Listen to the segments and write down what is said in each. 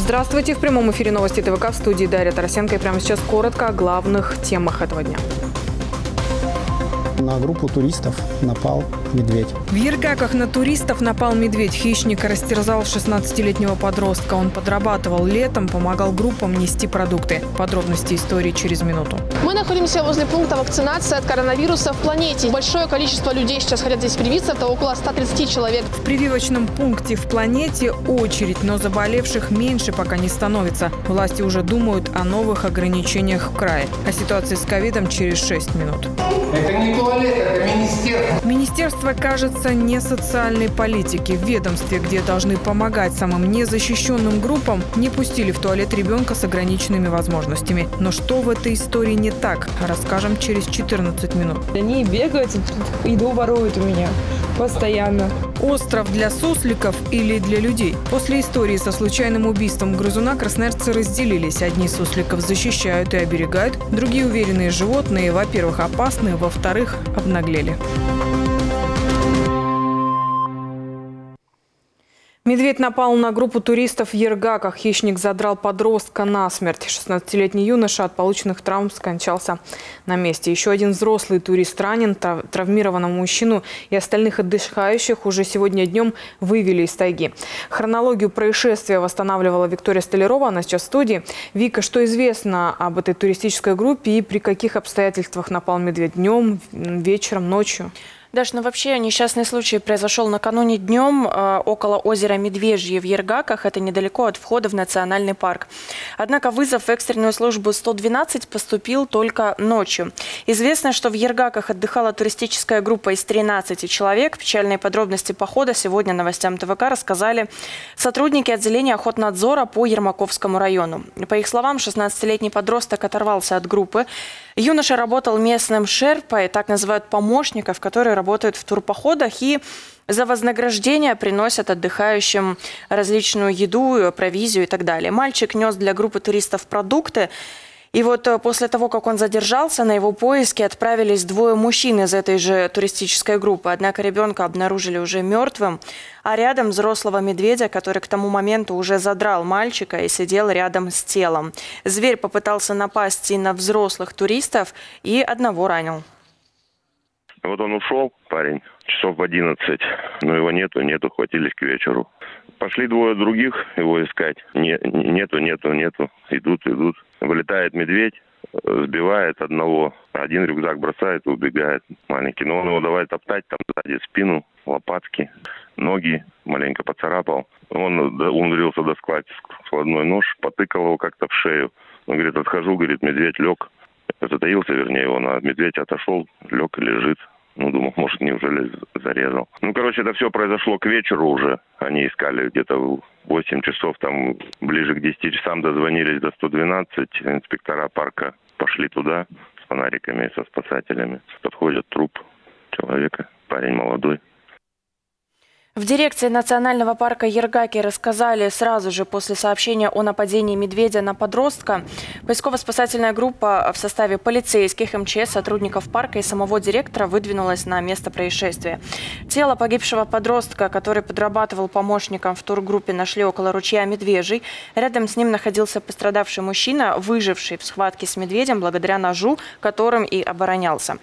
Здравствуйте. В прямом эфире новости ТВК в студии Дарья Тарасенко. И прямо сейчас коротко о главных темах этого дня. На группу туристов напал медведь. В Ергаках на туристов напал медведь. Хищник растерзал 16-летнего подростка. Он подрабатывал летом, помогал группам нести продукты. Подробности истории через минуту. Мы находимся возле пункта вакцинации от коронавируса в планете. Большое количество людей сейчас хотят здесь привиться, это около 130 человек. В прививочном пункте в планете очередь, но заболевших меньше пока не становится. Власти уже думают о новых ограничениях в крае. О ситуации с ковидом через 6 минут. Это не туалет, это министерство. Министерство, кажется, не социальной политики. В ведомстве, где должны помогать самым незащищенным группам, не пустили в туалет ребенка с ограниченными возможностями. Но что в этой истории не так, расскажем через 14 минут. Они бегают, еду воруют у меня постоянно. Остров для сусликов или для людей? После истории со случайным убийством грызуна красноярцы разделились. Одни сусликов защищают и оберегают, другие уверенные животные, во-первых, опасны, во-вторых, обнаглели. Медведь напал на группу туристов в Ергаках. Хищник задрал подростка насмерть. 16-летний юноша от полученных травм скончался на месте. Еще один взрослый турист ранен. Травмированного мужчину и остальных отдыхающих уже сегодня днем вывели из тайги. Хронологию происшествия восстанавливала Виктория Столярова. Она сейчас в студии. Вика, что известно об этой туристической группе и при каких обстоятельствах напал медведь? Днем, вечером, ночью? Даш, ну вообще несчастный случай произошел накануне днем э, около озера Медвежье в Ергаках. Это недалеко от входа в национальный парк. Однако вызов в экстренную службу 112 поступил только ночью. Известно, что в Ергаках отдыхала туристическая группа из 13 человек. Печальные подробности похода сегодня новостям ТВК рассказали сотрудники отделения охотнадзора по Ермаковскому району. По их словам, 16-летний подросток оторвался от группы. Юноша работал местным шерпой, так называют помощников, которые работают в турпоходах и за вознаграждение приносят отдыхающим различную еду, провизию и так далее. Мальчик нес для группы туристов продукты. И вот э, после того, как он задержался, на его поиски отправились двое мужчин из этой же туристической группы. Однако ребенка обнаружили уже мертвым, а рядом взрослого медведя, который к тому моменту уже задрал мальчика и сидел рядом с телом. Зверь попытался напасть и на взрослых туристов, и одного ранил. Вот он ушел, парень, часов в 11, но его нету, нету, хватились к вечеру. Пошли двое других его искать. Не, нету, нету, нету. Идут, идут. Вылетает медведь, сбивает одного. Один рюкзак бросает и убегает маленький. Но он его давай топтать, там сзади спину, лопатки, ноги маленько поцарапал. Он умудрился до складной нож, потыкал его как-то в шею. Он говорит, отхожу, говорит, медведь лег. Затаился, вернее, он, а медведь отошел, лег и лежит. Ну, думал, может, неужели зарезал. Ну, короче, это все произошло к вечеру уже. Они искали где-то в 8 часов, там ближе к 10 часам дозвонились до 112. Инспектора парка пошли туда с фонариками, со спасателями. Подходит труп человека, парень молодой. В дирекции национального парка Ергаки рассказали сразу же после сообщения о нападении медведя на подростка. Поисково-спасательная группа в составе полицейских, МЧС, сотрудников парка и самого директора выдвинулась на место происшествия. Тело погибшего подростка, который подрабатывал помощником в тургруппе, нашли около ручья Медвежий. Рядом с ним находился пострадавший мужчина, выживший в схватке с медведем благодаря ножу, которым и оборонялся.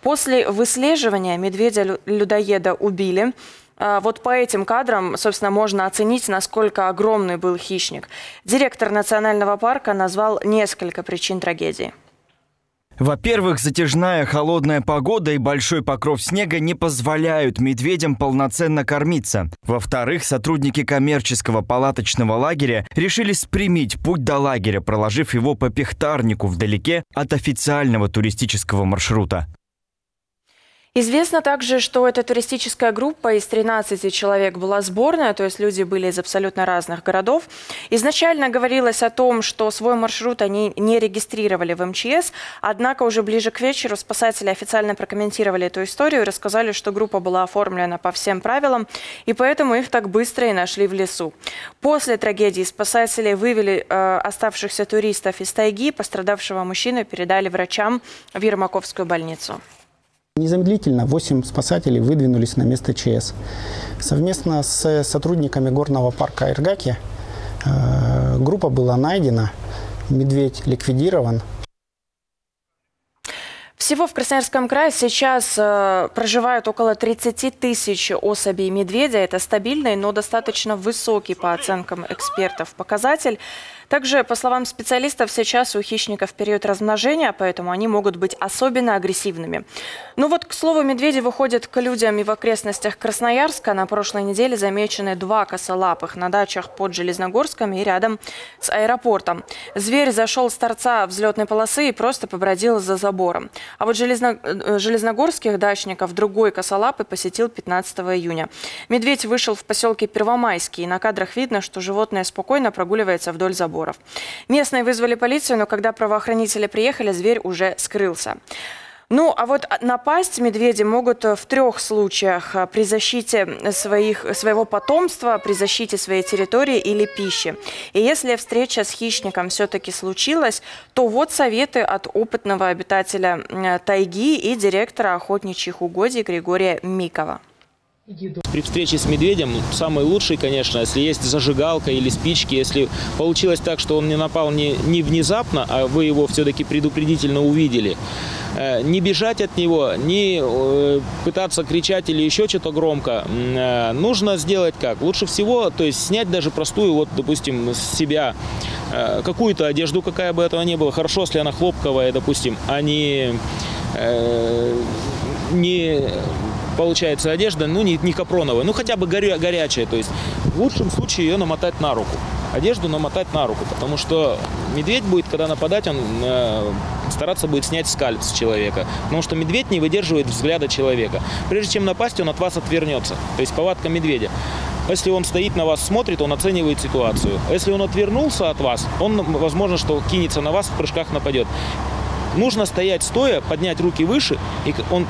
После выслеживания медведя-людоеда убили. А, вот по этим кадрам, собственно, можно оценить, насколько огромный был хищник. Директор национального парка назвал несколько причин трагедии. Во-первых, затяжная холодная погода и большой покров снега не позволяют медведям полноценно кормиться. Во-вторых, сотрудники коммерческого палаточного лагеря решили спрямить путь до лагеря, проложив его по пехтарнику вдалеке от официального туристического маршрута. Известно также, что эта туристическая группа из 13 человек была сборная, то есть люди были из абсолютно разных городов. Изначально говорилось о том, что свой маршрут они не регистрировали в МЧС, однако уже ближе к вечеру спасатели официально прокомментировали эту историю и рассказали, что группа была оформлена по всем правилам, и поэтому их так быстро и нашли в лесу. После трагедии спасатели вывели э, оставшихся туристов из тайги, пострадавшего мужчину передали врачам в Ермаковскую больницу. Незамедлительно 8 спасателей выдвинулись на место ЧС. Совместно с сотрудниками горного парка Иргаки Э, группа была найдена, медведь ликвидирован. Всего в Красноярском крае сейчас э, проживают около 30 тысяч особей медведя. Это стабильный, но достаточно высокий по оценкам экспертов показатель. Также, по словам специалистов, сейчас у хищников период размножения, поэтому они могут быть особенно агрессивными. Ну вот, к слову, медведи выходят к людям и в окрестностях Красноярска. На прошлой неделе замечены два косолапых на дачах под Железногорском и рядом с аэропортом. Зверь зашел с торца взлетной полосы и просто побродил за забором. А вот железно... Э, железногорских дачников другой косолапый посетил 15 июня. Медведь вышел в поселке Первомайский. И на кадрах видно, что животное спокойно прогуливается вдоль забора заборов. Местные вызвали полицию, но когда правоохранители приехали, зверь уже скрылся. Ну, а вот напасть медведи могут в трех случаях. При защите своих, своего потомства, при защите своей территории или пищи. И если встреча с хищником все-таки случилась, то вот советы от опытного обитателя тайги и директора охотничьих угодий Григория Микова. При встрече с медведем самый лучший, конечно, если есть зажигалка или спички. Если получилось так, что он не напал не, не внезапно, а вы его все-таки предупредительно увидели, э, не бежать от него, не э, пытаться кричать или еще что-то громко. Э, нужно сделать как? Лучше всего, то есть снять даже простую, вот, допустим, с себя какую-то одежду, какая бы этого ни была. Хорошо, если она хлопковая, допустим, а не, не получается одежда, ну не, не капроновая, ну хотя бы горя, горячая. То есть в лучшем случае ее намотать на руку. Одежду намотать на руку, потому что медведь будет, когда нападать, он э, стараться будет снять скальп с человека. Потому что медведь не выдерживает взгляда человека. Прежде чем напасть, он от вас отвернется. То есть повадка медведя. Если он стоит на вас, смотрит, он оценивает ситуацию. Если он отвернулся от вас, он, возможно, что кинется на вас, в прыжках нападет. Нужно стоять стоя, поднять руки выше, и он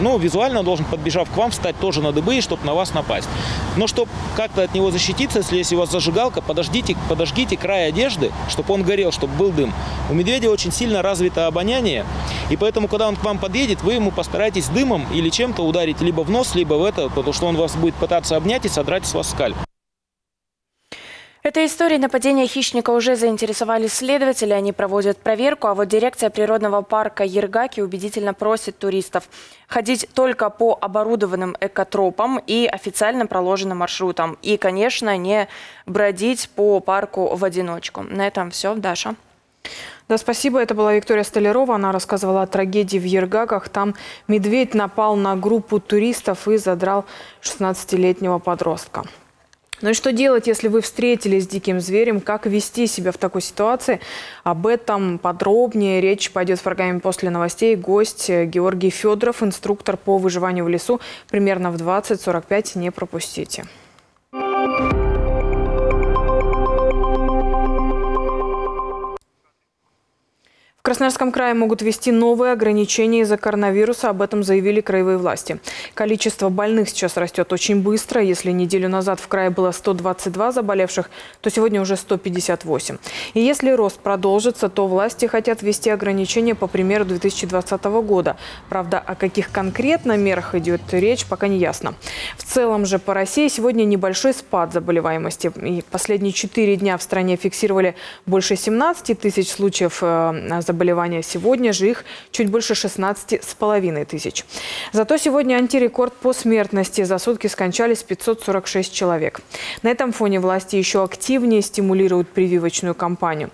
ну, визуально должен, подбежав к вам, встать тоже на дыбы, чтобы на вас напасть. Но чтобы как-то от него защититься, если есть у вас зажигалка, подождите, подожгите край одежды, чтобы он горел, чтобы был дым. У медведя очень сильно развито обоняние, и поэтому, когда он к вам подъедет, вы ему постарайтесь дымом или чем-то ударить либо в нос, либо в это, потому что он вас будет пытаться обнять и содрать с вас скальп. Этой историей нападения хищника уже заинтересовали следователи, они проводят проверку, а вот дирекция природного парка Ергаки убедительно просит туристов ходить только по оборудованным экотропам и официально проложенным маршрутам. И, конечно, не бродить по парку в одиночку. На этом все. Даша. Да, спасибо. Это была Виктория Столярова. Она рассказывала о трагедии в Ергаках. Там медведь напал на группу туристов и задрал 16-летнего подростка. Ну и что делать, если вы встретились с диким зверем? Как вести себя в такой ситуации? Об этом подробнее речь пойдет в программе после новостей. Гость Георгий Федоров, инструктор по выживанию в лесу. Примерно в 20.45 не пропустите. Красноярском крае могут ввести новые ограничения из-за коронавируса. Об этом заявили краевые власти. Количество больных сейчас растет очень быстро. Если неделю назад в крае было 122 заболевших, то сегодня уже 158. И если рост продолжится, то власти хотят ввести ограничения по примеру 2020 года. Правда, о каких конкретно мерах идет речь, пока не ясно. В целом же по России сегодня небольшой спад заболеваемости. И последние четыре дня в стране фиксировали больше 17 тысяч случаев э, заболевания. Сегодня же их чуть больше 16 с половиной тысяч. Зато сегодня антирекорд по смертности. За сутки скончались 546 человек. На этом фоне власти еще активнее стимулируют прививочную кампанию.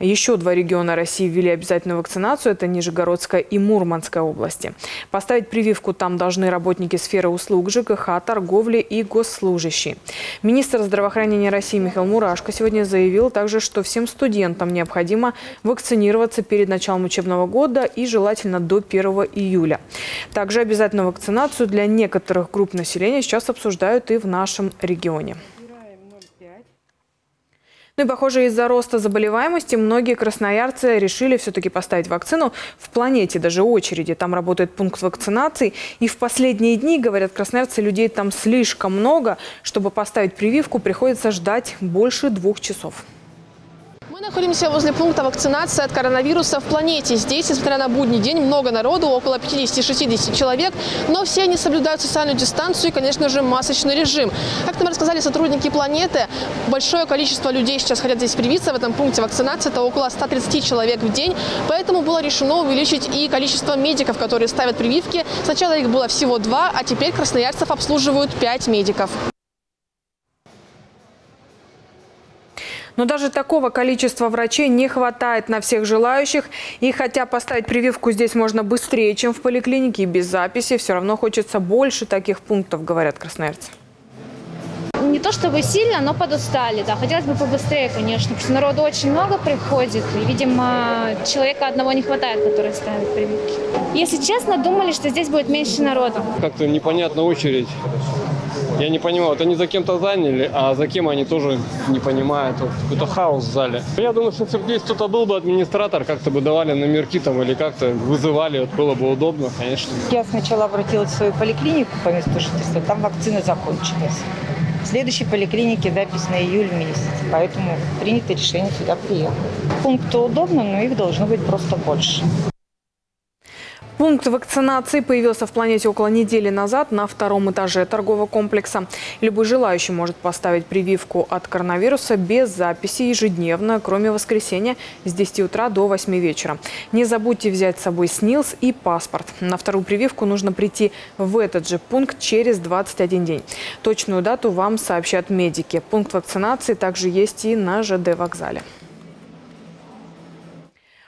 Еще два региона России ввели обязательную вакцинацию. Это Нижегородская и Мурманская области. Поставить прививку там должны работники сферы услуг, ЖКХ, торговли и госслужащие. Министр здравоохранения России Михаил Мурашко сегодня заявил также, что всем студентам необходимо вакцинироваться перед началом учебного года и желательно до 1 июля. Также обязательную вакцинацию для некоторых групп населения сейчас обсуждают и в нашем регионе. Ну и, похоже, из-за роста заболеваемости многие красноярцы решили все-таки поставить вакцину. В планете даже очереди. Там работает пункт вакцинации. И в последние дни, говорят красноярцы, людей там слишком много. Чтобы поставить прививку, приходится ждать больше двух часов. Мы находимся возле пункта вакцинации от коронавируса в планете. Здесь, несмотря на будний день, много народу, около 50-60 человек, но все они соблюдают социальную дистанцию и, конечно же, масочный режим. Как нам рассказали сотрудники планеты, большое количество людей сейчас хотят здесь привиться в этом пункте вакцинации. Это около 130 человек в день. Поэтому было решено увеличить и количество медиков, которые ставят прививки. Сначала их было всего два, а теперь красноярцев обслуживают пять медиков. Но даже такого количества врачей не хватает на всех желающих. И хотя поставить прививку здесь можно быстрее, чем в поликлинике и без записи, все равно хочется больше таких пунктов, говорят красноярцы. Не то чтобы сильно, но подустали, да. Хотелось бы побыстрее, конечно, потому что народу очень много приходит. И, видимо, человека одного не хватает, который ставит прививки. Если честно, думали, что здесь будет меньше народу. Как-то непонятна очередь. Я не понимаю, вот они за кем-то заняли, а за кем они тоже не понимают. Вот какой-то хаос в зале. Я думаю, что если бы здесь кто-то был бы администратор, как-то бы давали номерки там или как-то вызывали, вот было бы удобно, конечно. Я сначала обратилась в свою поликлинику по месту жительства, там вакцины закончились. В следующей поликлинике запись на июль месяц, поэтому принято решение сюда приехать. Пункты удобно, но их должно быть просто больше. Пункт вакцинации появился в планете около недели назад на втором этаже торгового комплекса. Любой желающий может поставить прививку от коронавируса без записи ежедневно, кроме воскресенья с 10 утра до 8 вечера. Не забудьте взять с собой СНИЛС и паспорт. На вторую прививку нужно прийти в этот же пункт через 21 день. Точную дату вам сообщат медики. Пункт вакцинации также есть и на ЖД вокзале.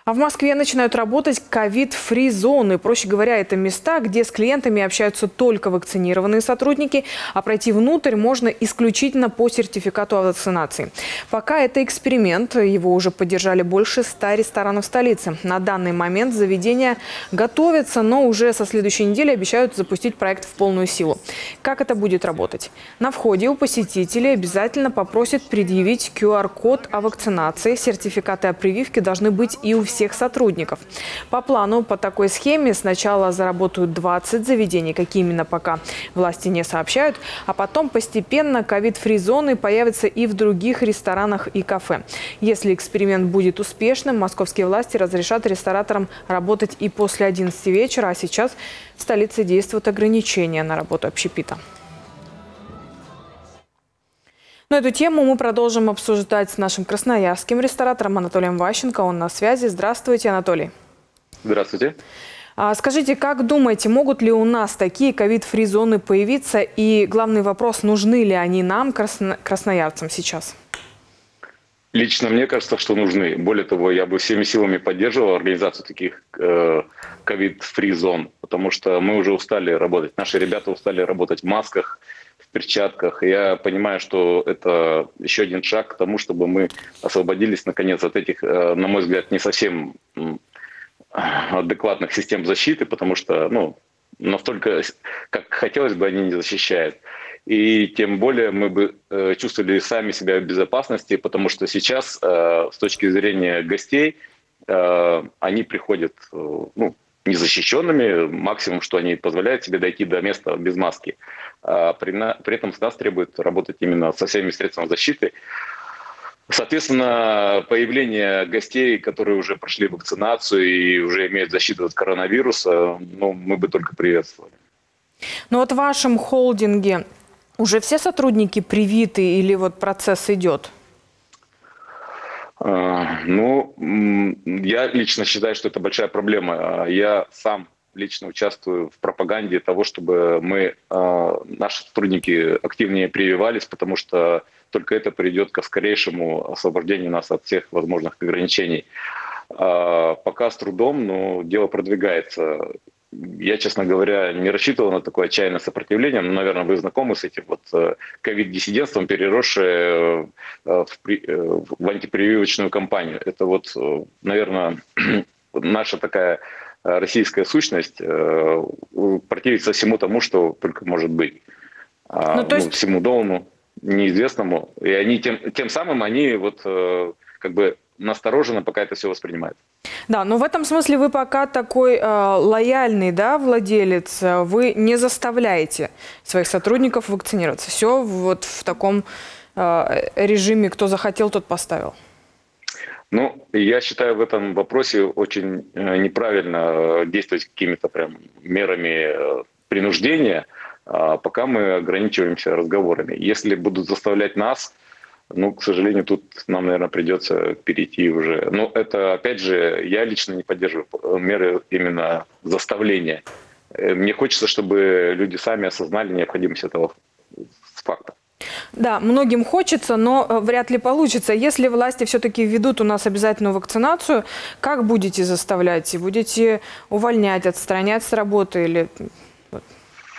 А в Москве начинают работать ковид-фри зоны. Проще говоря, это места, где с клиентами общаются только вакцинированные сотрудники, а пройти внутрь можно исключительно по сертификату о вакцинации. Пока это эксперимент, его уже поддержали больше ста ресторанов столицы. На данный момент заведения готовятся, но уже со следующей недели обещают запустить проект в полную силу. Как это будет работать? На входе у посетителей обязательно попросят предъявить QR-код о вакцинации. Сертификаты о прививке должны быть и у всех всех сотрудников. По плану по такой схеме сначала заработают 20 заведений, какие именно пока власти не сообщают, а потом постепенно ковид-фри зоны появятся и в других ресторанах и кафе. Если эксперимент будет успешным, московские власти разрешат рестораторам работать и после 11 вечера, а сейчас в столице действуют ограничения на работу общепита. Но эту тему мы продолжим обсуждать с нашим красноярским ресторатором Анатолием Ващенко. Он на связи. Здравствуйте, Анатолий. Здравствуйте. А скажите, как думаете, могут ли у нас такие covid-free зоны появиться? И главный вопрос, нужны ли они нам, красно красноярцам, сейчас? Лично мне кажется, что нужны. Более того, я бы всеми силами поддерживал организацию таких э, covid-free зон, потому что мы уже устали работать. Наши ребята устали работать в масках, перчатках. Я понимаю, что это еще один шаг к тому, чтобы мы освободились, наконец, от этих, э, на мой взгляд, не совсем адекватных систем защиты, потому что, ну, настолько, как хотелось бы, они не защищают. И тем более мы бы э, чувствовали сами себя в безопасности, потому что сейчас, э, с точки зрения гостей, они приходят, ну, незащищенными, максимум, что они позволяют себе дойти до места без маски. При, при этом с нас требует работать именно со всеми средствами защиты. Соответственно, появление гостей, которые уже прошли вакцинацию и уже имеют защиту от коронавируса, ну, мы бы только приветствовали. Ну вот в вашем холдинге уже все сотрудники привиты или вот процесс идет? А, ну, я лично считаю, что это большая проблема. А, я сам лично участвую в пропаганде того, чтобы мы, а, наши сотрудники активнее прививались, потому что только это приведет к скорейшему освобождению нас от всех возможных ограничений. Пока с трудом, но дело продвигается я, честно говоря, не рассчитывал на такое отчаянное сопротивление. Но, наверное, вы знакомы с этим вот э, ковид-диссидентством, переросшее э, в, э, в антипрививочную кампанию. Это вот, наверное, наша такая российская сущность противится всему тому, что только может быть. А, ну, то есть... ну, всему новому, неизвестному. И они тем, тем самым они вот как бы настороженно пока это все воспринимают. Да, но в этом смысле вы пока такой э, лояльный да, владелец, вы не заставляете своих сотрудников вакцинироваться. Все вот в таком э, режиме, кто захотел, тот поставил. Ну, я считаю в этом вопросе очень э, неправильно действовать какими-то прям мерами принуждения, а пока мы ограничиваемся разговорами. Если будут заставлять нас, ну, к сожалению, тут нам, наверное, придется перейти уже. Но это, опять же, я лично не поддерживаю меры именно заставления. Мне хочется, чтобы люди сами осознали необходимость этого факта. Да, многим хочется, но э, вряд ли получится. Если власти все-таки введут у нас обязательную вакцинацию, как будете заставлять? Будете увольнять, отстранять с работы или...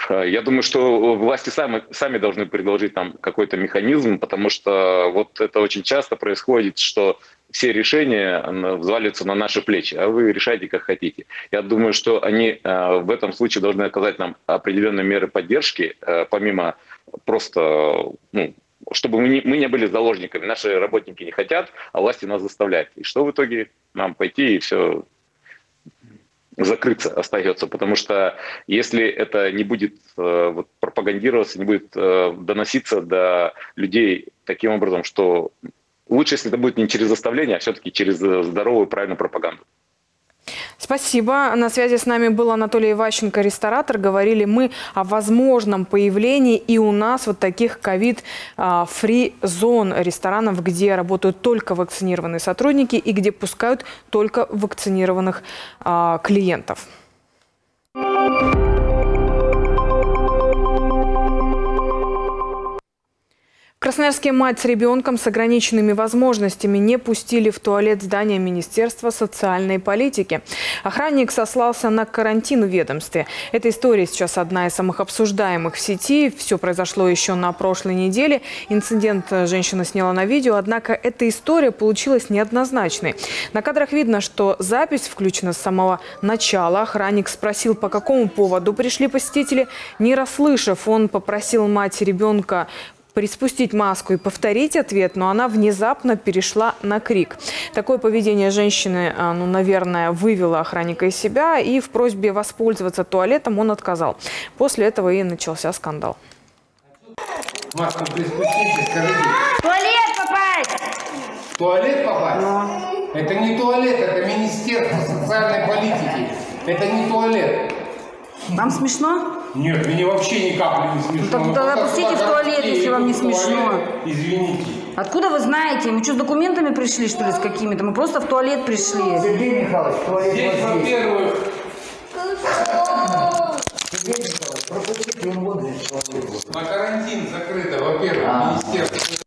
Я думаю, что власти сами, сами должны предложить нам какой-то механизм, потому что вот это очень часто происходит, что все решения взваливаются на наши плечи, а вы решайте как хотите. Я думаю, что они э, в этом случае должны оказать нам определенные меры поддержки, э, помимо просто, ну, чтобы мы не, мы не были заложниками. Наши работники не хотят, а власти нас заставляют. И что в итоге? Нам пойти и все закрыться остается, потому что если это не будет э, вот, пропагандироваться, не будет э, доноситься до людей таким образом, что лучше, если это будет не через заставление, а все-таки через здоровую, правильную пропаганду. Спасибо. На связи с нами был Анатолий Иващенко, ресторатор. Говорили мы о возможном появлении и у нас вот таких ковид-фри-зон ресторанов, где работают только вакцинированные сотрудники и где пускают только вакцинированных а, клиентов. Красноярские мать с ребенком с ограниченными возможностями не пустили в туалет здания Министерства социальной политики. Охранник сослался на карантин в ведомстве. Эта история сейчас одна из самых обсуждаемых в сети. Все произошло еще на прошлой неделе. Инцидент женщина сняла на видео, однако эта история получилась неоднозначной. На кадрах видно, что запись включена с самого начала. Охранник спросил, по какому поводу пришли посетители. Не расслышав, он попросил мать ребенка приспустить маску и повторить ответ, но она внезапно перешла на крик. Такое поведение женщины, а, ну, наверное, вывело охранника из себя, и в просьбе воспользоваться туалетом он отказал. После этого и начался скандал. Маску приспустите, скажите. Туалет попасть! Туалет попасть? Ну. Это не туалет, это Министерство социальной политики. Это не туалет. Вам смешно? Нет, мне вообще ни капли не смешно. Ну, тогда пустите в туалет, если вам не смешно. Извините. Откуда вы знаете? Мы что, с документами пришли, что ли, с какими-то? Мы просто в туалет пришли. Сергей Михайлович, туалет Здесь, во-первых... На карантин закрыто, во-первых, а. министерство.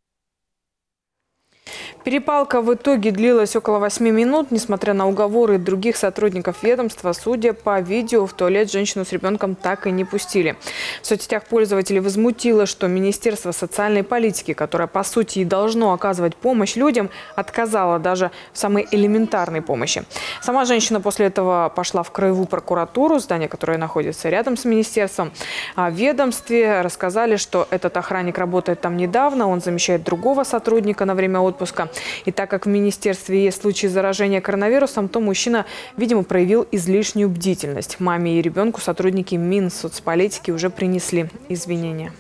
Перепалка в итоге длилась около 8 минут. Несмотря на уговоры других сотрудников ведомства, судя по видео, в туалет женщину с ребенком так и не пустили. В соцсетях пользователей возмутило, что Министерство социальной политики, которое по сути и должно оказывать помощь людям, отказало даже в самой элементарной помощи. Сама женщина после этого пошла в краевую прокуратуру, здание, которое находится рядом с министерством. В ведомстве рассказали, что этот охранник работает там недавно, он замещает другого сотрудника на время отпуска. И так как в министерстве есть случаи заражения коронавирусом, то мужчина, видимо, проявил излишнюю бдительность. Маме и ребенку сотрудники Минсоцполитики уже принесли извинения.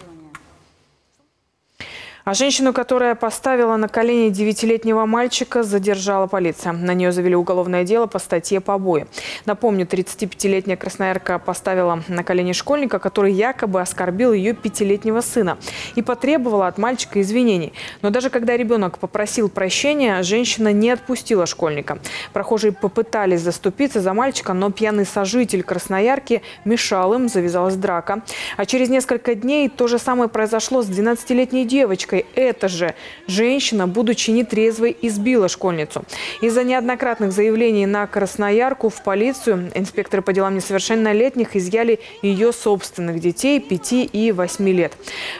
А женщину, которая поставила на колени девятилетнего мальчика, задержала полиция. На нее завели уголовное дело по статье побои. Напомню, 35-летняя красноярка поставила на колени школьника, который якобы оскорбил ее пятилетнего сына и потребовала от мальчика извинений. Но даже когда ребенок попросил прощения, женщина не отпустила школьника. Прохожие попытались заступиться за мальчика, но пьяный сожитель красноярки мешал им, завязалась драка. А через несколько дней то же самое произошло с 12-летней девочкой девочкой эта же женщина, будучи нетрезвой, избила школьницу. Из-за неоднократных заявлений на Красноярку в полицию инспекторы по делам несовершеннолетних изъяли ее собственных детей 5 и 8 лет.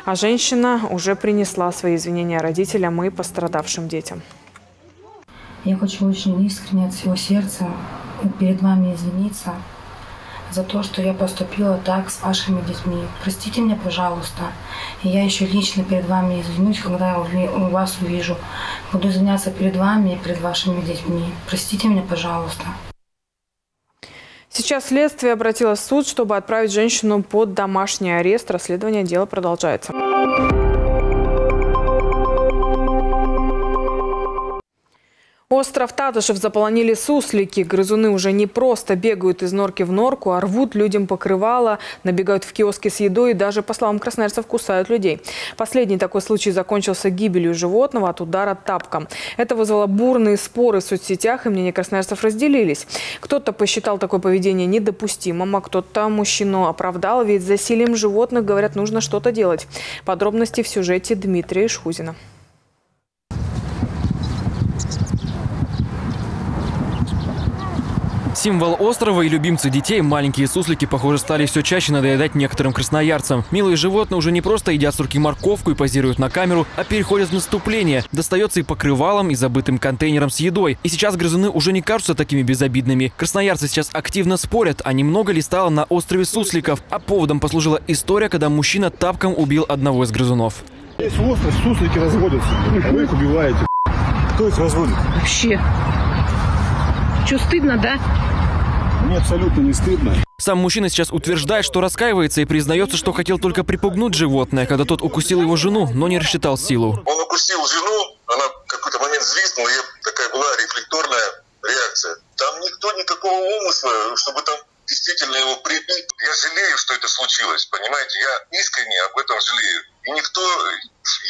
А женщина уже принесла свои извинения родителям и пострадавшим детям. Я хочу очень искренне от всего сердца перед вами извиниться за то, что я поступила так с вашими детьми. Простите меня, пожалуйста. И я еще лично перед вами извинюсь, когда я вас увижу. Буду извиняться перед вами и перед вашими детьми. Простите меня, пожалуйста. Сейчас следствие обратилось в суд, чтобы отправить женщину под домашний арест. Расследование дела продолжается. Остров Татышев заполонили суслики. Грызуны уже не просто бегают из норки в норку, а рвут людям покрывало, набегают в киоски с едой и даже, по словам красноярцев, кусают людей. Последний такой случай закончился гибелью животного от удара тапком. Это вызвало бурные споры в соцсетях, и мнения красноярцев разделились. Кто-то посчитал такое поведение недопустимым, а кто-то мужчину оправдал, ведь за силием животных, говорят, нужно что-то делать. Подробности в сюжете Дмитрия Шхузина. Символ острова и любимцы детей, маленькие суслики, похоже, стали все чаще надоедать некоторым красноярцам. Милые животные уже не просто едят с руки морковку и позируют на камеру, а переходят в наступление. Достается и покрывалом, и забытым контейнером с едой. И сейчас грызуны уже не кажутся такими безобидными. Красноярцы сейчас активно спорят, а немного ли стало на острове сусликов. А поводом послужила история, когда мужчина тапком убил одного из грызунов. Весь остров суслики разводятся, а вы их убиваете. Кто их разводит? Вообще. Что, стыдно, да? Мне абсолютно не стыдно. Сам мужчина сейчас утверждает, что раскаивается и признается, что хотел только припугнуть животное, когда тот укусил его жену, но не рассчитал силу. Он укусил жену, она в какой-то момент взвизгнула, и такая была рефлекторная реакция. Там никто никакого умысла, чтобы там действительно его прибить. Я жалею, что это случилось, понимаете? Я искренне об этом жалею. И никто,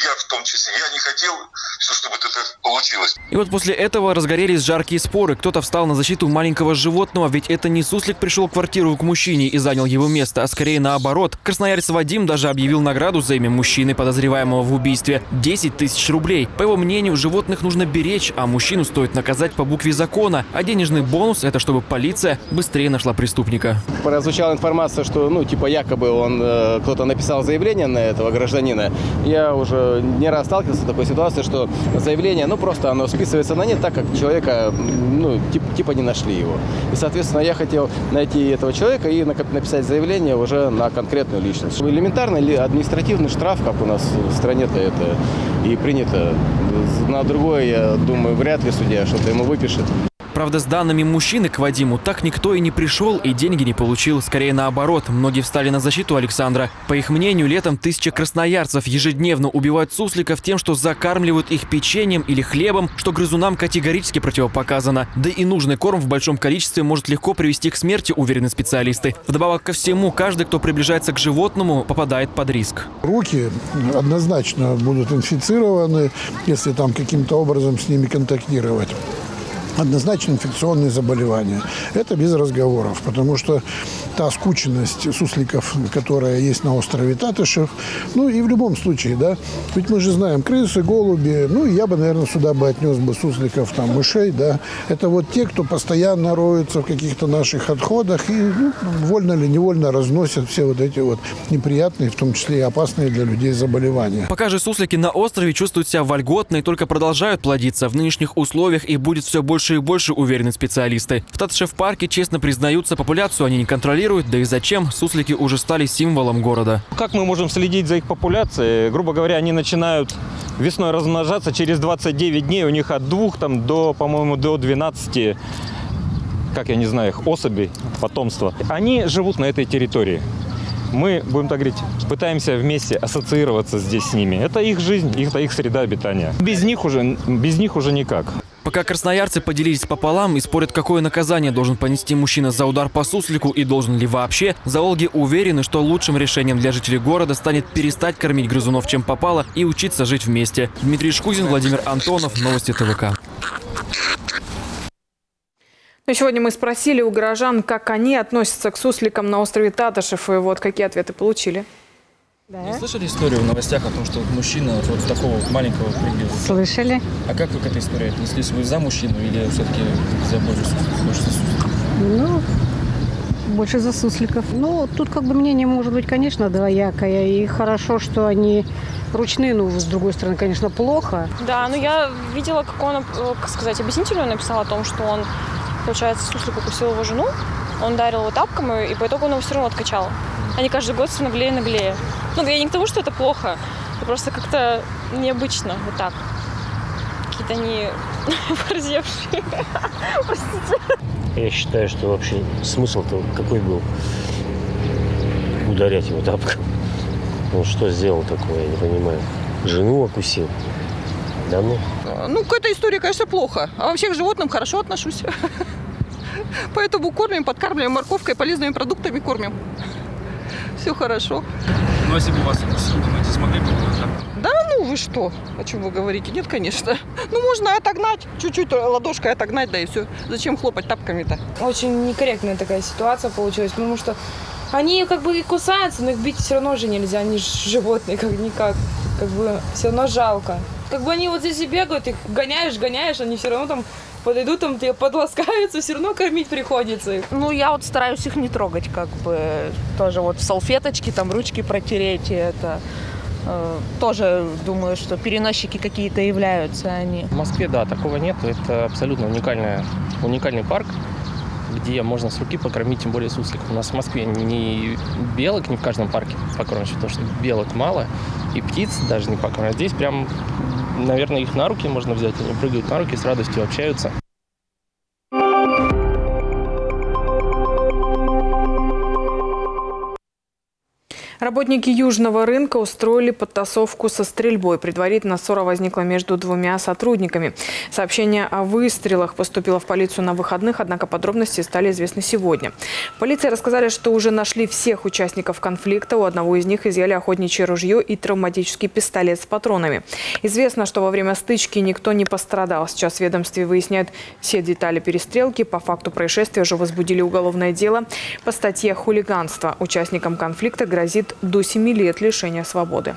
я в том числе, я не хотел, все, чтобы это получилось. И вот после этого разгорелись жаркие споры. Кто-то встал на защиту маленького животного, ведь это не суслик пришел в квартиру к мужчине и занял его место, а скорее наоборот. Красноярец Вадим даже объявил награду за имя мужчины, подозреваемого в убийстве – 10 тысяч рублей. По его мнению, животных нужно беречь, а мужчину стоит наказать по букве закона. А денежный бонус – это чтобы полиция быстрее нашла преступника. Прозвучала информация, что, ну, типа, якобы он, э, кто-то написал заявление на этого гражданина гражданина. Я уже не раз сталкивался с такой ситуацией, что заявление, ну, просто оно списывается на нет, так как человека, ну, тип, типа не нашли его. И, соответственно, я хотел найти этого человека и написать заявление уже на конкретную личность. Элементарный административный штраф, как у нас в стране-то это и принято. На другое, я думаю, вряд ли судья что-то ему выпишет. Правда, с данными мужчины к Вадиму так никто и не пришел и деньги не получил. Скорее наоборот, многие встали на защиту Александра. По их мнению, летом тысячи красноярцев ежедневно убивают сусликов тем, что закармливают их печеньем или хлебом, что грызунам категорически противопоказано. Да и нужный корм в большом количестве может легко привести к смерти, уверены специалисты. Вдобавок ко всему, каждый, кто приближается к животному, попадает под риск. Руки однозначно будут инфицированы, если там каким-то образом с ними контактировать однозначно инфекционные заболевания. Это без разговоров, потому что та скученность сусликов, которая есть на острове Татышев, ну и в любом случае, да, ведь мы же знаем крысы, голуби, ну я бы, наверное, сюда бы отнес бы сусликов, там, мышей, да, это вот те, кто постоянно роются в каких-то наших отходах и ну, вольно или невольно разносят все вот эти вот неприятные, в том числе и опасные для людей заболевания. Пока же суслики на острове чувствуют себя вольготно и только продолжают плодиться в нынешних условиях и будет все больше больше и больше уверены специалисты. В Татшев-парке честно признаются, популяцию они не контролируют, да и зачем, суслики уже стали символом города. Как мы можем следить за их популяцией? Грубо говоря, они начинают весной размножаться, через 29 дней у них от двух там, до, по-моему, до 12 как я не знаю, их особей, потомства. Они живут на этой территории. Мы, будем так говорить, пытаемся вместе ассоциироваться здесь с ними. Это их жизнь, это их среда обитания. Без них уже, без них уже никак. Пока красноярцы поделились пополам и спорят, какое наказание должен понести мужчина за удар по суслику и должен ли вообще, зоологи уверены, что лучшим решением для жителей города станет перестать кормить грызунов чем попало и учиться жить вместе. Дмитрий Шкузин, Владимир Антонов, Новости ТВК. Ну, сегодня мы спросили у горожан, как они относятся к сусликам на острове Татышев, и вот какие ответы получили. Да. Не слышали историю в новостях о том, что мужчина вот такого маленького прибил? Слышали. А как вы к этой истории отнеслись? Вы за мужчину или все-таки за больше, больше за сусликов? Ну, больше за сусликов. Ну, тут как бы мнение может быть, конечно, двоякое. И хорошо, что они ручные, ну, с другой стороны, конечно, плохо. Да, ну я видела, как он, э, как сказать, объяснительную написал о том, что он, получается, суслик укусил его жену, он ударил его тапком, и по итогу он его все равно откачал. Они каждый год все наглее и наглее. Ну, я не к тому, что это плохо. Это просто как-то необычно вот так. Какие-то они борзевшие. Простите. Я считаю, что вообще смысл-то какой был ударять его тапком. Он что сделал такое, я не понимаю. Жену окусил. Да ну. Ну, к этой истории, конечно, плохо. А вообще к животным хорошо отношусь. Поэтому кормим, подкармливаем морковкой, полезными продуктами кормим. Все хорошо. Ну, а если бы вас думаете, смогли бы так? Да ну вы что? О чем вы говорите? Нет, конечно. Ну, можно отогнать, чуть-чуть ладошкой отогнать, да и все. Зачем хлопать тапками-то? Очень некорректная такая ситуация получилась, потому что они как бы и кусаются, но их бить все равно же нельзя, они же животные как-никак. Как бы все равно жалко. Как бы они вот здесь и бегают, их гоняешь, гоняешь, они все равно там подойдут, там тебе подласкаются, все равно кормить приходится их. Ну, я вот стараюсь их не трогать, как бы, тоже вот салфеточки, там, ручки протереть, и это э, тоже думаю, что переносчики какие-то являются они. В Москве, да, такого нет. Это абсолютно уникальная, уникальный парк, где можно с руки покормить, тем более сусликов. У нас в Москве ни белок не в каждом парке покормишь, потому что белок мало, и птиц даже не покормишь. Здесь прям, наверное, их на руки можно взять, они прыгают на руки, с радостью общаются. Работники Южного рынка устроили подтасовку со стрельбой. Предварительно ссора возникла между двумя сотрудниками. Сообщение о выстрелах поступило в полицию на выходных, однако подробности стали известны сегодня. В полиции рассказали, что уже нашли всех участников конфликта. У одного из них изъяли охотничье ружье и травматический пистолет с патронами. Известно, что во время стычки никто не пострадал. Сейчас ведомстве выясняют все детали перестрелки. По факту происшествия уже возбудили уголовное дело. По статье «Хулиганство» участникам конфликта грозит до 7 лет лишения свободы.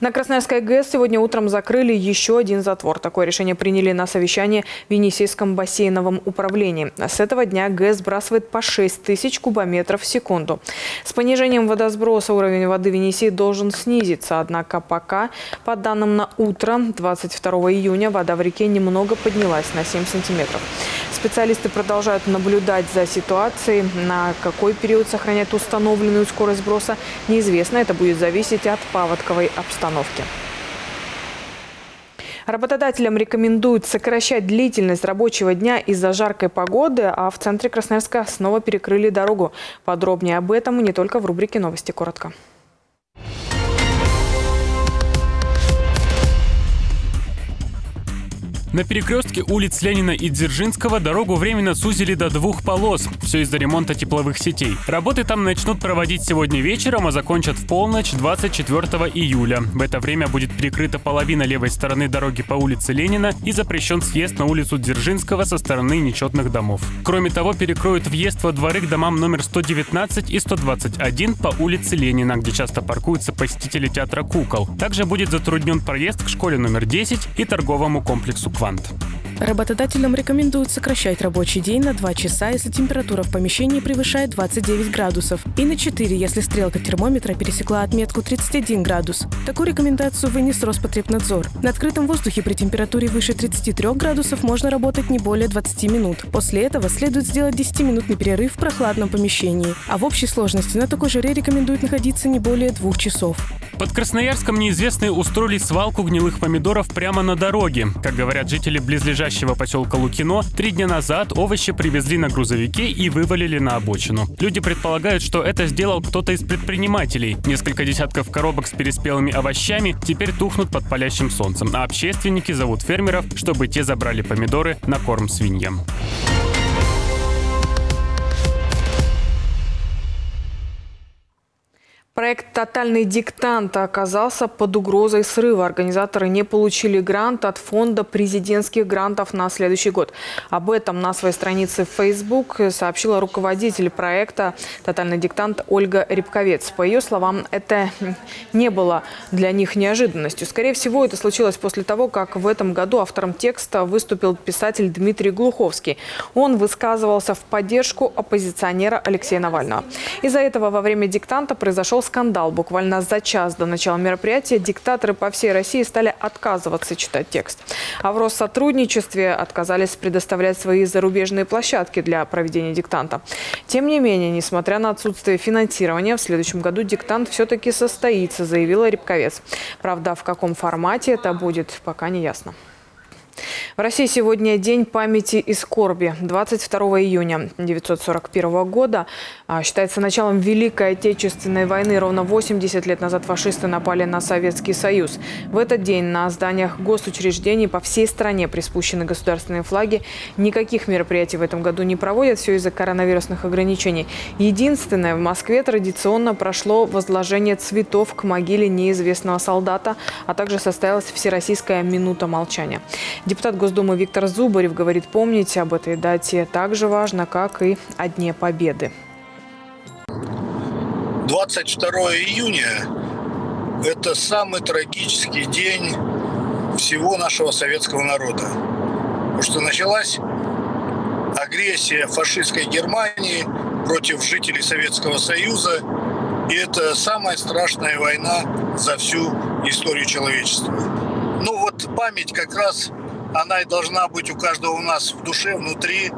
На Красноярской ГЭС сегодня утром закрыли еще один затвор. Такое решение приняли на совещании в Енисейском бассейновом управлении. С этого дня ГЭС сбрасывает по 6 тысяч кубометров в секунду. С понижением водосброса уровень воды в Енисей должен снизиться. Однако пока, по данным на утро 22 июня, вода в реке немного поднялась на 7 сантиметров. Специалисты продолжают наблюдать за ситуацией. На какой период сохранять установленную скорость сброса, неизвестно. Это будет зависеть от паводковой обстановки. Работодателям рекомендуют сокращать длительность рабочего дня из-за жаркой погоды, а в центре Красноярска снова перекрыли дорогу. Подробнее об этом и не только в рубрике «Новости коротко». На перекрестке улиц Ленина и Дзержинского дорогу временно сузили до двух полос. Все из-за ремонта тепловых сетей. Работы там начнут проводить сегодня вечером, а закончат в полночь 24 июля. В это время будет перекрыта половина левой стороны дороги по улице Ленина и запрещен съезд на улицу Дзержинского со стороны нечетных домов. Кроме того, перекроют въезд во дворы к домам номер 119 и 121 по улице Ленина, где часто паркуются посетители театра кукол. Также будет затруднен проезд к школе номер 10 и торговому комплексу «Квант». Работодателям рекомендуют сокращать рабочий день на 2 часа, если температура в помещении превышает 29 градусов, и на 4, если стрелка термометра пересекла отметку 31 градус. Такую рекомендацию вынес Роспотребнадзор. На открытом воздухе при температуре выше 33 градусов можно работать не более 20 минут. После этого следует сделать 10-минутный перерыв в прохладном помещении. А в общей сложности на такой жаре рекомендуют находиться не более двух часов. Под Красноярском неизвестные устроили свалку гнилых помидоров прямо на дороге. Как говорят жители близлежащего поселка Лукино, три дня назад овощи привезли на грузовике и вывалили на обочину. Люди предполагают, что это сделал кто-то из предпринимателей. Несколько десятков коробок с переспелыми овощами теперь тухнут под палящим солнцем, а общественники зовут фермеров, чтобы те забрали помидоры на корм свиньям. Проект «Тотальный диктант» оказался под угрозой срыва. Организаторы не получили грант от фонда президентских грантов на следующий год. Об этом на своей странице в Facebook сообщила руководитель проекта «Тотальный диктант» Ольга Рябковец. По ее словам, это не было для них неожиданностью. Скорее всего, это случилось после того, как в этом году автором текста выступил писатель Дмитрий Глуховский. Он высказывался в поддержку оппозиционера Алексея Навального. Из-за этого во время диктанта произошел скандал. Буквально за час до начала мероприятия диктаторы по всей России стали отказываться читать текст. А в Россотрудничестве отказались предоставлять свои зарубежные площадки для проведения диктанта. Тем не менее, несмотря на отсутствие финансирования, в следующем году диктант все-таки состоится, заявила Рябковец. Правда, в каком формате это будет, пока не ясно. В России сегодня День памяти и скорби. 22 июня 1941 года а, считается началом Великой Отечественной войны. Ровно 80 лет назад фашисты напали на Советский Союз. В этот день на зданиях госучреждений по всей стране приспущены государственные флаги. Никаких мероприятий в этом году не проводят, все из-за коронавирусных ограничений. Единственное, в Москве традиционно прошло возложение цветов к могиле неизвестного солдата, а также состоялась Всероссийская минута молчания. Депутат Госдумы Виктор Зубарев говорит, помнить об этой дате так же важно, как и о Дне Победы. 22 июня – это самый трагический день всего нашего советского народа. Потому что началась агрессия фашистской Германии против жителей Советского Союза. И это самая страшная война за всю историю человечества. Ну вот память как раз она и должна быть у каждого у нас в душе, внутри.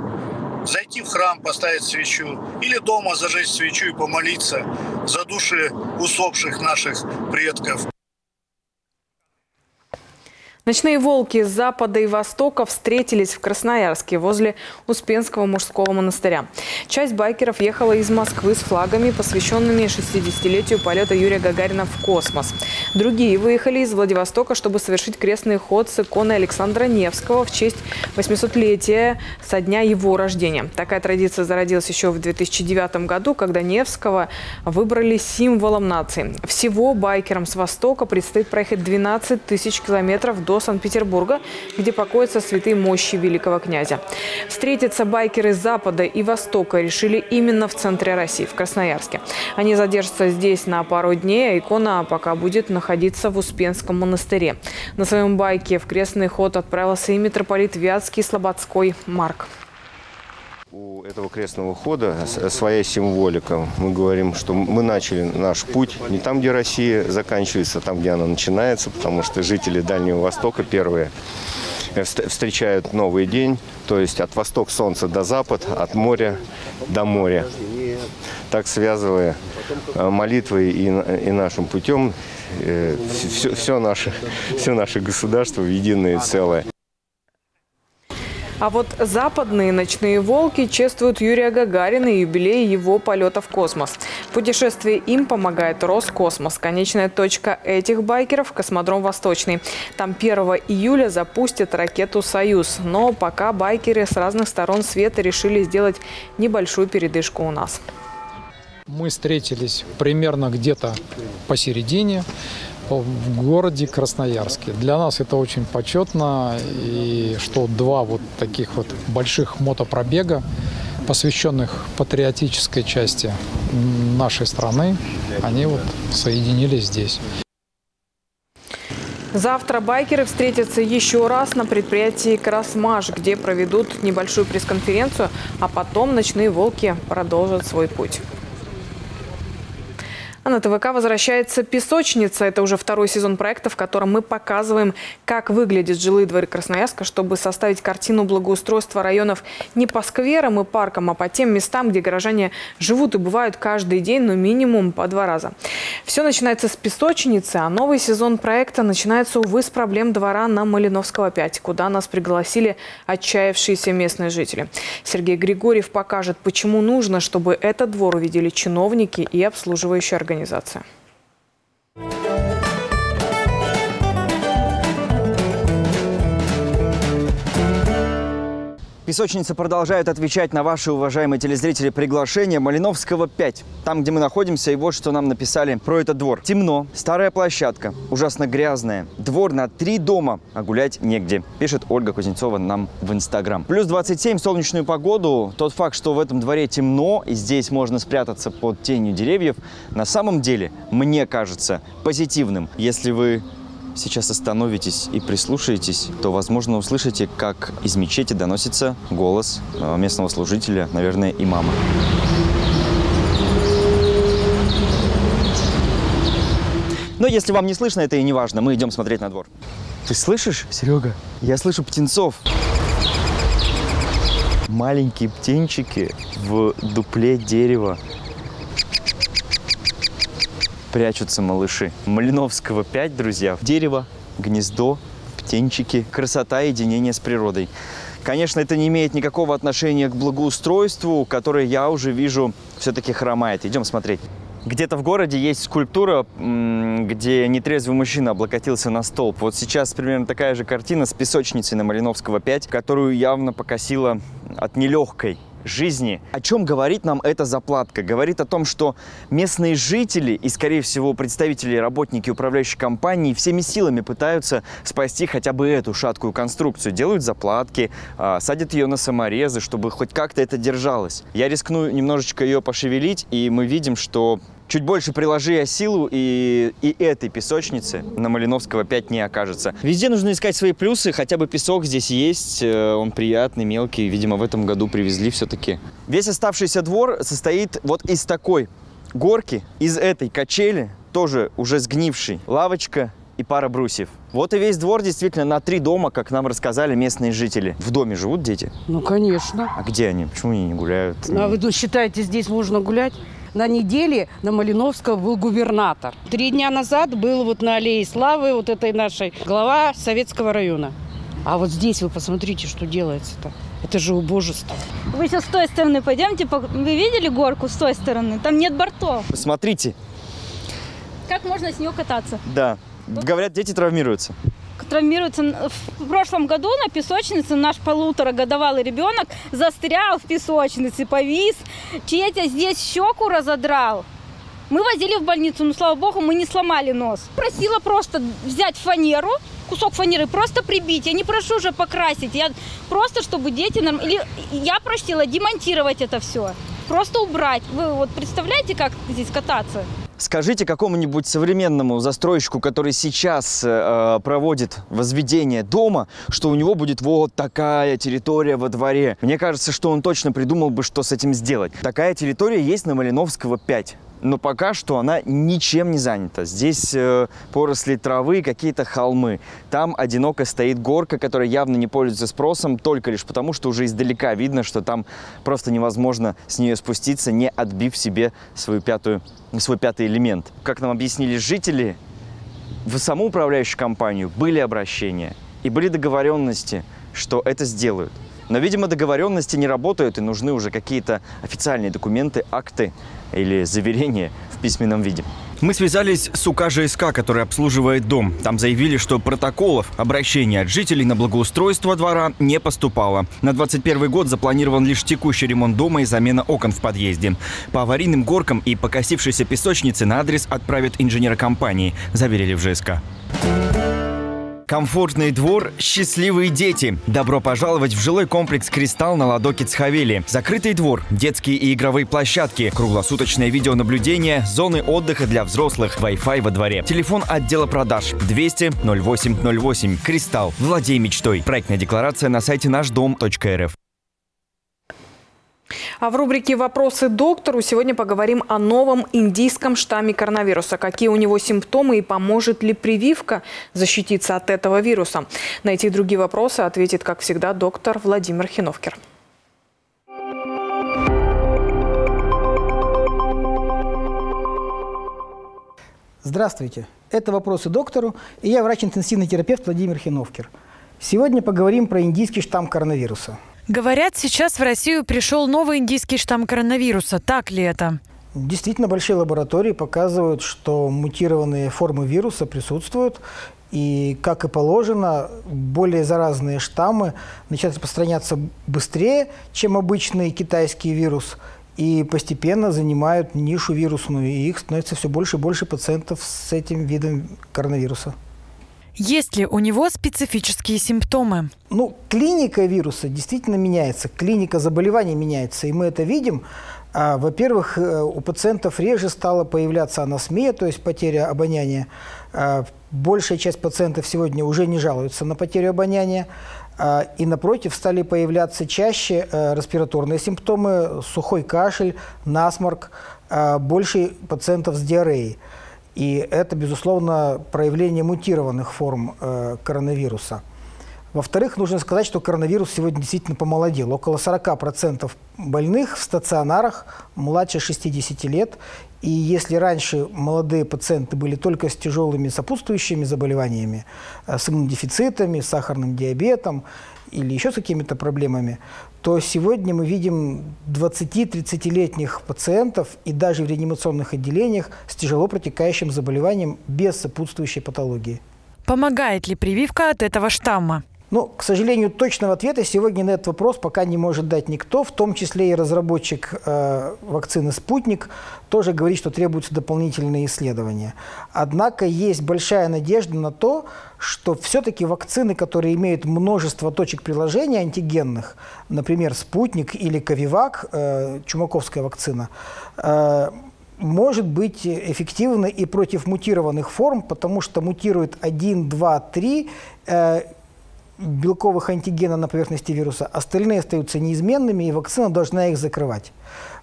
Зайти в храм, поставить свечу. Или дома зажечь свечу и помолиться за души усопших наших предков. Ночные волки с запада и востока встретились в Красноярске возле Успенского мужского монастыря. Часть байкеров ехала из Москвы с флагами, посвященными 60-летию полета Юрия Гагарина в космос. Другие выехали из Владивостока, чтобы совершить крестный ход с иконой Александра Невского в честь 800-летия со дня его рождения. Такая традиция зародилась еще в 2009 году, когда Невского выбрали символом нации. Всего байкерам с востока предстоит проехать 12 тысяч километров до Санкт-Петербурга, где покоятся святые мощи великого князя. Встретиться байкеры запада и востока решили именно в центре России, в Красноярске. Они задержатся здесь на пару дней, а икона пока будет находиться в Успенском монастыре. На своем байке в крестный ход отправился и митрополит Вятский Слободской Марк. У этого крестного хода своя символика. Мы говорим, что мы начали наш путь не там, где Россия заканчивается, а там, где она начинается, потому что жители Дальнего Востока первые встречают новый день, то есть от восток солнца до запад, от моря до моря. Так связывая э, молитвой и, и нашим путем все, э, все, наше, все наше государство в единое целое. А вот западные ночные волки чествуют Юрия Гагарина и юбилей его полета в космос. Путешествие им помогает Роскосмос. Конечная точка этих байкеров – космодром Восточный. Там 1 июля запустят ракету «Союз». Но пока байкеры с разных сторон света решили сделать небольшую передышку у нас. Мы встретились примерно где-то посередине в городе Красноярске. Для нас это очень почетно, и что два вот таких вот больших мотопробега, посвященных патриотической части нашей страны, они вот соединились здесь. Завтра байкеры встретятся еще раз на предприятии «Красмаш», где проведут небольшую пресс-конференцию, а потом ночные волки продолжат свой путь. А на ТВК возвращается «Песочница». Это уже второй сезон проекта, в котором мы показываем, как выглядят жилые дворы Красноярска, чтобы составить картину благоустройства районов не по скверам и паркам, а по тем местам, где горожане живут и бывают каждый день, но минимум по два раза. Все начинается с «Песочницы», а новый сезон проекта начинается, увы, с проблем двора на Малиновского 5, куда нас пригласили отчаявшиеся местные жители. Сергей Григорьев покажет, почему нужно, чтобы этот двор увидели чиновники и обслуживающие организации организация. Песочница продолжает отвечать на ваши, уважаемые телезрители, приглашения Малиновского 5. Там, где мы находимся, и вот что нам написали про этот двор. Темно, старая площадка, ужасно грязная. Двор на три дома, а гулять негде, пишет Ольга Кузнецова нам в Инстаграм. Плюс 27 солнечную погоду. Тот факт, что в этом дворе темно, и здесь можно спрятаться под тенью деревьев, на самом деле, мне кажется, позитивным. Если вы сейчас остановитесь и прислушаетесь, то, возможно, услышите, как из мечети доносится голос э, местного служителя, наверное, имама. Но если вам не слышно, это и не важно. Мы идем смотреть на двор. Ты слышишь, Серега? Я слышу птенцов. Маленькие птенчики в дупле дерева прячутся малыши. Малиновского 5, друзья. Дерево, гнездо, птенчики, красота единение с природой. Конечно, это не имеет никакого отношения к благоустройству, которое я уже вижу все-таки хромает. Идем смотреть. Где-то в городе есть скульптура, где нетрезвый мужчина облокотился на столб. Вот сейчас примерно такая же картина с песочницей на Малиновского 5, которую явно покосила от нелегкой жизни. О чем говорит нам эта заплатка? Говорит о том, что местные жители и, скорее всего, представители работники управляющей компании всеми силами пытаются спасти хотя бы эту шаткую конструкцию. Делают заплатки, а, садят ее на саморезы, чтобы хоть как-то это держалось. Я рискну немножечко ее пошевелить, и мы видим, что Чуть больше приложи я силу, и, и этой песочницы на Малиновского 5 не окажется. Везде нужно искать свои плюсы, хотя бы песок здесь есть, э, он приятный, мелкий, видимо, в этом году привезли все-таки. Весь оставшийся двор состоит вот из такой горки, из этой качели, тоже уже сгнившей, лавочка и пара брусьев. Вот и весь двор действительно на три дома, как нам рассказали местные жители. В доме живут дети? Ну, конечно. А где они? Почему они не гуляют? Ну, а вы считаете, здесь можно гулять? На неделе на Малиновского был губернатор. Три дня назад был вот на Аллее Славы вот этой нашей глава Советского района. А вот здесь вы посмотрите, что делается-то. Это же убожество. Вы сейчас с той стороны пойдемте. Вы видели горку с той стороны? Там нет бортов. Посмотрите. Как можно с нее кататься? Да. Говорят, дети травмируются травмируется. В прошлом году на песочнице наш полуторагодовалый ребенок застрял в песочнице, повис. Четя здесь щеку разодрал. Мы возили в больницу, но, слава богу, мы не сломали нос. Просила просто взять фанеру, кусок фанеры, просто прибить. Я не прошу уже покрасить. Я просто, чтобы дети... Норм... Или я просила демонтировать это все. Просто убрать. Вы вот представляете, как здесь кататься? Скажите какому-нибудь современному застройщику, который сейчас э, проводит возведение дома, что у него будет вот такая территория во дворе. Мне кажется, что он точно придумал бы, что с этим сделать. Такая территория есть на Малиновского 5 но пока что она ничем не занята. Здесь э, поросли травы, какие-то холмы. Там одиноко стоит горка, которая явно не пользуется спросом, только лишь потому, что уже издалека видно, что там просто невозможно с нее спуститься, не отбив себе свою пятую, свой пятый элемент. Как нам объяснили жители, в саму управляющую компанию были обращения и были договоренности, что это сделают. Но, видимо, договоренности не работают, и нужны уже какие-то официальные документы, акты или заверения в письменном виде. Мы связались с УК ЖСК, который обслуживает дом. Там заявили, что протоколов обращения от жителей на благоустройство двора не поступало. На 2021 год запланирован лишь текущий ремонт дома и замена окон в подъезде. По аварийным горкам и покосившейся песочнице на адрес отправят инженера компании, заверили в ЖСК. Комфортный двор, счастливые дети. Добро пожаловать в жилой комплекс «Кристалл» на Ладоке Цхавели. Закрытый двор, детские и игровые площадки, круглосуточное видеонаблюдение, зоны отдыха для взрослых, Wi-Fi во дворе. Телефон отдела продаж 200 0808. «Кристалл». Владей мечтой. Проектная декларация на сайте наждом.рф. А в рубрике «Вопросы доктору» сегодня поговорим о новом индийском штамме коронавируса. Какие у него симптомы и поможет ли прививка защититься от этого вируса? На эти другие вопросы ответит, как всегда, доктор Владимир Хиновкер. Здравствуйте. Это «Вопросы доктору» и я врач-интенсивный терапевт Владимир Хиновкер. Сегодня поговорим про индийский штамм коронавируса. Говорят, сейчас в Россию пришел новый индийский штамм коронавируса. Так ли это? Действительно, большие лаборатории показывают, что мутированные формы вируса присутствуют. И, как и положено, более заразные штаммы начинают распространяться быстрее, чем обычный китайский вирус, и постепенно занимают нишу вирусную. И их становится все больше и больше пациентов с этим видом коронавируса. Есть ли у него специфические симптомы? Ну, клиника вируса действительно меняется, клиника заболевания меняется, и мы это видим. А, во-первых, э, у пациентов реже стала появляться анасмия, то есть потеря обоняния. А, большая часть пациентов сегодня уже не жалуются на потерю обоняния. А, и напротив, стали появляться чаще э, респираторные симптомы, сухой кашель, насморк, больше пациентов с диареей. И это, безусловно, проявление мутированных форм э, коронавируса. Во-вторых, нужно сказать, что коронавирус сегодня действительно помолодел. Около 40% больных в стационарах младше 60 лет. И если раньше молодые пациенты были только с тяжелыми сопутствующими заболеваниями, э, с иммунодефицитами, с сахарным диабетом или еще с какими-то проблемами, то сегодня мы видим 20-30-летних пациентов и даже в реанимационных отделениях с тяжело протекающим заболеванием без сопутствующей патологии. Помогает ли прививка от этого штамма? Ну, к сожалению, точного ответа сегодня на этот вопрос пока не может дать никто, в том числе и разработчик э, вакцины «Спутник» тоже говорит, что требуются дополнительные исследования. Однако есть большая надежда на то, что все-таки вакцины, которые имеют множество точек приложения антигенных, например, «Спутник» или «Ковивак», э, чумаковская вакцина, э, может быть эффективна и против мутированных форм, потому что мутирует 1, 2, 3 э, белковых антигена на поверхности вируса, остальные остаются неизменными, и вакцина должна их закрывать.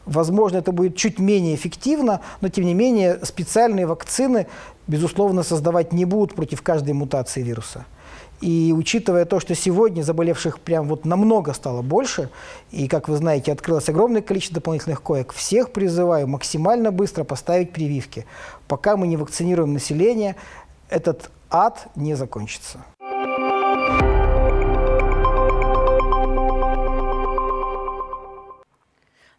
Возможно, это будет чуть менее эффективно, но тем не менее специальные вакцины, безусловно, создавать не будут против каждой мутации вируса. И учитывая то, что сегодня заболевших прям вот намного стало больше, и, как вы знаете, открылось огромное количество дополнительных коек, всех призываю максимально быстро поставить прививки. Пока мы не вакцинируем население, этот ад не закончится.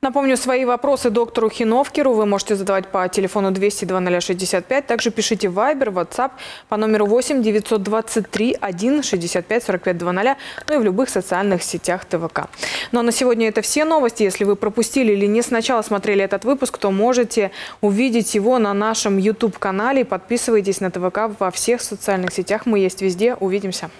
Напомню, свои вопросы доктору Хиновкеру вы можете задавать по телефону 200 2065. Также пишите Viber, WhatsApp по номеру 8 923 1 65 45 00, ну и в любых социальных сетях ТВК. Ну а на сегодня это все новости. Если вы пропустили или не сначала смотрели этот выпуск, то можете увидеть его на нашем YouTube-канале. Подписывайтесь на ТВК во всех социальных сетях. Мы есть везде. Увидимся.